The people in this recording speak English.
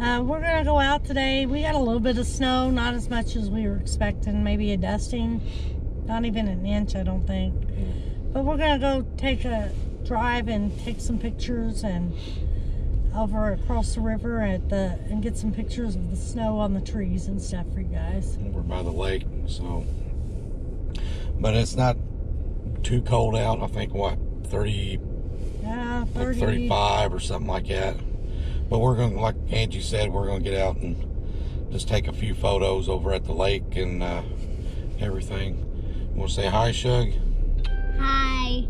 Uh, we're gonna go out today. We got a little bit of snow, not as much as we were expecting. Maybe a dusting, not even an inch, I don't think. But we're gonna go take a drive and take some pictures and over across the river at the and get some pictures of the snow on the trees and stuff for you guys. We're by the lake, so. But it's not too cold out. I think what 30, Yeah, like 35 or something like that. But we're gonna, like Angie said, we're gonna get out and just take a few photos over at the lake and uh, everything. To say hi, Shug? Hi.